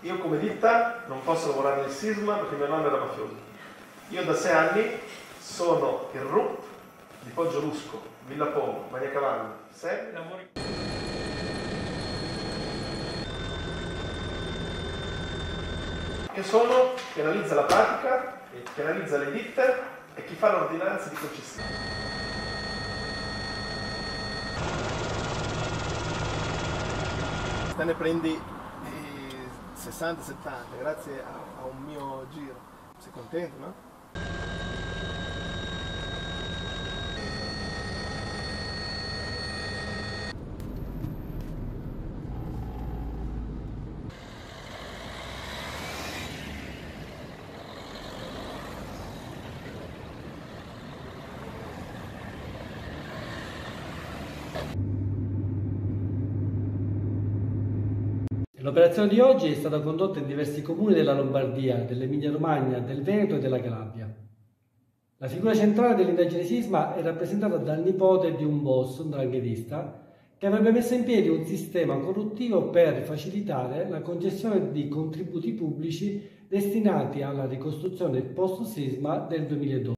Io come ditta non posso lavorare nel sisma perché mio nonno era mafioso. Io da sei anni sono il RUP di Poggio Lusco, Villa Pomo, Magnacavallo, sei lavori... Io sono chi analizza la pratica, chi analizza le ditte e chi fa l'ordinanza di concessione. te ne prendi 60-70 grazie a, a, un mio giro. Sei contento, no? L'operazione di oggi è stata condotta in diversi comuni della Lombardia, dell'Emilia Romagna, del Veneto e della Calabria. La figura centrale dell'indagine sisma è rappresentata dal nipote di un boss, un dranghetista, che avrebbe messo in piedi un sistema corruttivo per facilitare la concessione di contributi pubblici destinati alla ricostruzione post-sisma del 2012.